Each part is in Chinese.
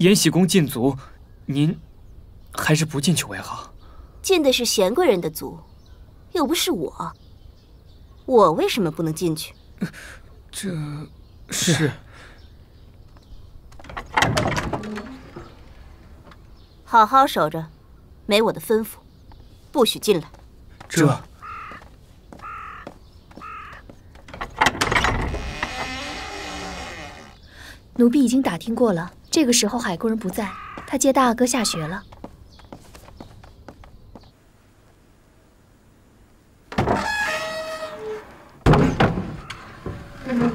延禧宫禁足，您还是不进去为好。禁的是贤贵人的足，又不是我。我为什么不能进去？这是。好好守着，没我的吩咐，不许进来。这。奴婢已经打听过了，这个时候海贵人不在，他接大阿哥下学了。怎么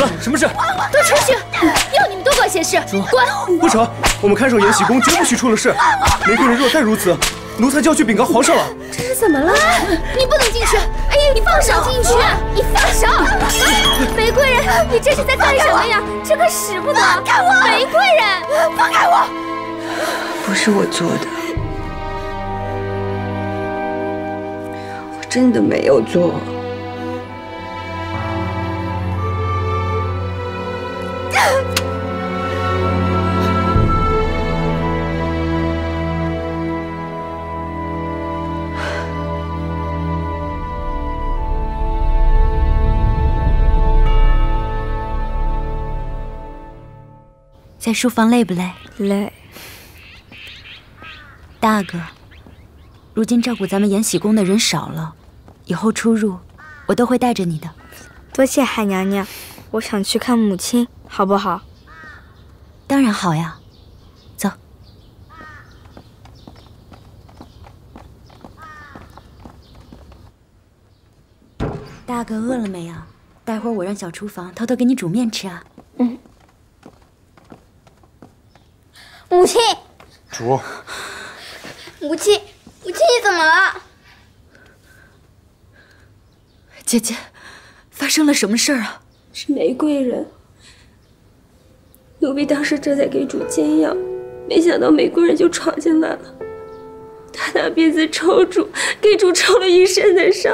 了？什么事？都出去！要你们多管闲事！滚！不成，我们看守延禧宫，绝不许出了事。玫贵人若再如此，奴才就要去禀告皇上了。这是怎么了？你不能进去！哎呀，你放手！进去！你放手！玫贵人，你这是在干什么呀？这可使不得！放开我！玫贵人，放开我！不是我做的，我真的没有做。在书房累不累？累。大阿哥，如今照顾咱们延禧宫的人少了，以后出入我都会带着你的。多谢海娘娘，我想去看母亲，好不好？当然好呀，走。大阿哥饿了没啊？待会儿我让小厨房偷偷给你煮面吃啊。嗯。母亲，主。母亲，母亲，你怎么了？姐姐，发生了什么事儿啊？是玫贵人。奴婢当时正在给主煎药，没想到玫贵人就闯进来了。他拿鞭子抽主，给主抽了一身的伤。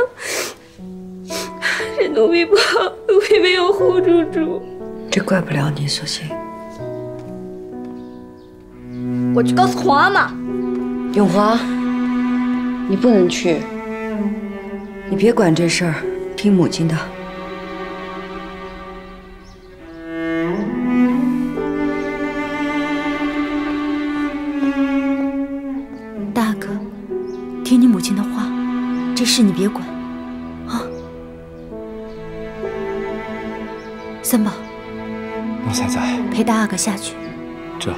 是奴婢不好，奴婢没有护住主。这怪不了你，索性。我去告诉皇阿玛。永华，你不能去。你别管这事儿，听母亲的。大哥，听你母亲的话，这事你别管，啊。三宝，奴才在。陪大阿哥下去。这。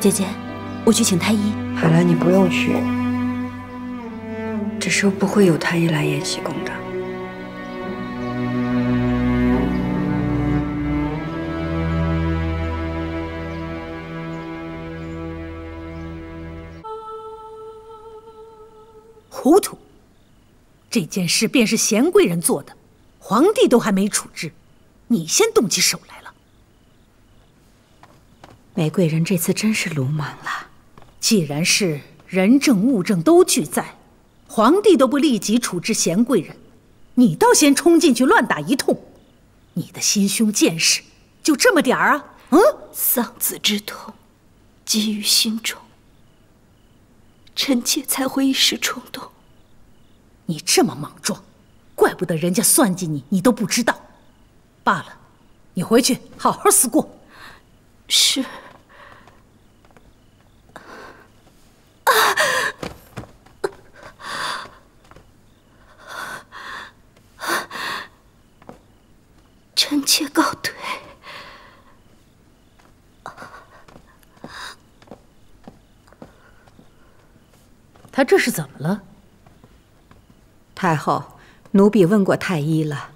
姐姐，我去请太医。海兰，你不用去。这时候不会有太医来延禧宫的。糊涂！这件事便是贤贵人做的，皇帝都还没处置，你先动起手来了。玫贵人这次真是鲁莽了。既然是人证物证都俱在，皇帝都不立即处置贤贵人，你倒先冲进去乱打一通，你的心胸见识就这么点儿啊？嗯，丧子之痛积于心中，臣妾才会一时冲动。你这么莽撞，怪不得人家算计你，你都不知道。罢了，你回去好好思过。是。臣妾告退。他这是怎么了？太后，奴婢问过太医了，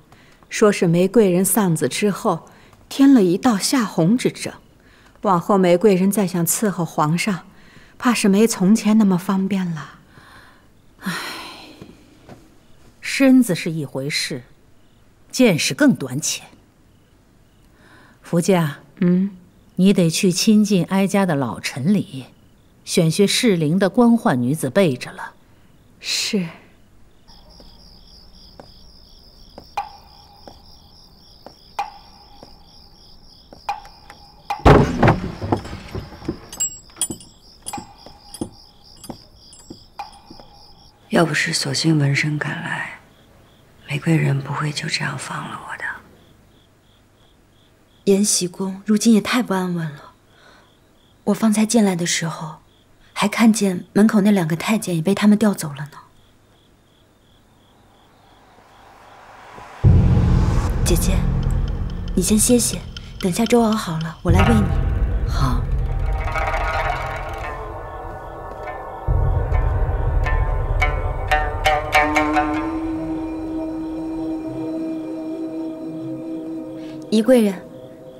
说是玫贵人丧子之后，添了一道下红之症，往后玫贵人再想伺候皇上，怕是没从前那么方便了。唉，身子是一回事，见识更短浅。福家，嗯，你得去亲近哀家的老臣里，选些适龄的官宦女子备着了。是。要不是索性闻声赶来，玫贵人不会就这样放了我的。延禧宫如今也太不安稳了。我方才进来的时候，还看见门口那两个太监也被他们调走了呢。姐姐，你先歇歇，等下粥熬好了，我来喂你。好。宜贵人，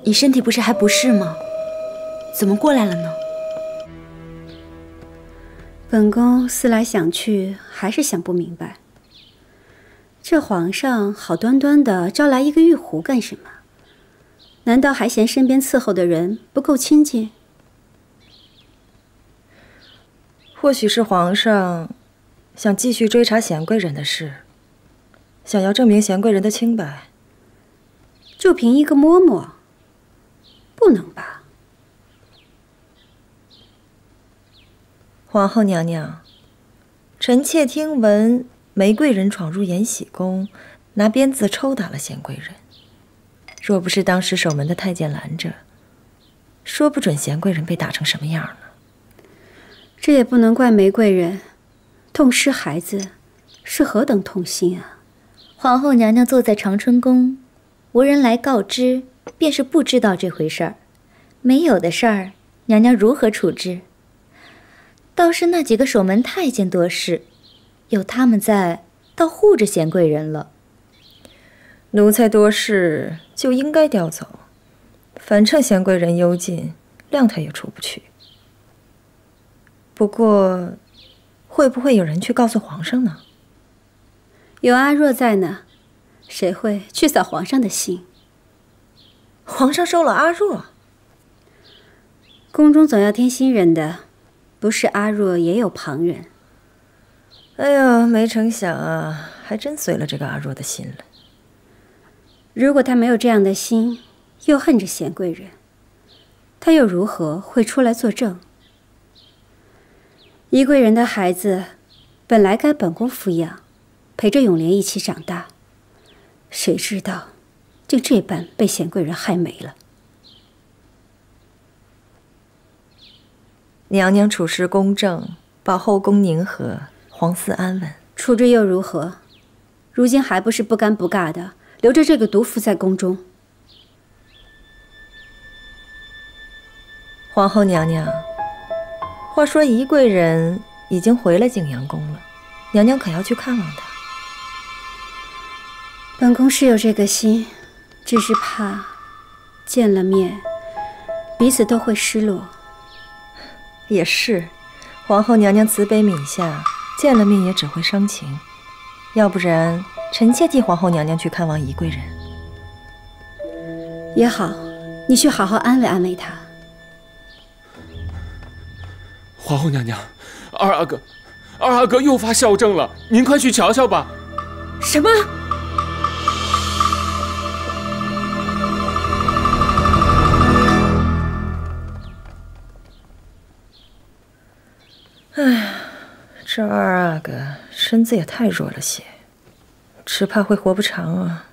你身体不是还不适吗？怎么过来了呢？本宫思来想去，还是想不明白。这皇上好端端的招来一个玉壶干什么？难道还嫌身边伺候的人不够亲近？或许是皇上想继续追查贤贵人的事，想要证明贤贵人的清白。就凭一个嬷嬷，不能吧？皇后娘娘，臣妾听闻玫贵人闯入延禧宫，拿鞭子抽打了贤贵人。若不是当时守门的太监拦着，说不准贤贵人被打成什么样呢。这也不能怪玫贵人，痛失孩子，是何等痛心啊！皇后娘娘坐在长春宫。无人来告知，便是不知道这回事儿。没有的事儿，娘娘如何处置？倒是那几个守门太监多事，有他们在，倒护着贤贵人了。奴才多事，就应该调走。反正贤贵人幽禁，谅他也出不去。不过，会不会有人去告诉皇上呢？有阿若在呢。谁会去扫皇上的兴？皇上收了阿若，宫中总要添新人的，不是阿若也有旁人。哎呀，没成想啊，还真随了这个阿若的心了。如果他没有这样的心，又恨着贤贵人，他又如何会出来作证？宜贵人的孩子，本来该本宫抚养，陪着永莲一起长大。谁知道，竟这般被贤贵人害没了。娘娘处事公正，保后宫宁和，皇嗣安稳。处置又如何？如今还不是不尴不尬的，留着这个毒妇在宫中。皇后娘娘，话说宜贵人已经回了景阳宫了，娘娘可要去看望她？本宫是有这个心，只是怕见了面，彼此都会失落。也是，皇后娘娘慈悲悯下，见了面也只会伤情。要不然，臣妾替皇后娘娘去看望宜贵人。也好，你去好好安慰安慰她。皇后娘娘，二阿哥，二阿哥又发校正了，您快去瞧瞧吧。什么？这二阿哥身子也太弱了些，只怕会活不长啊。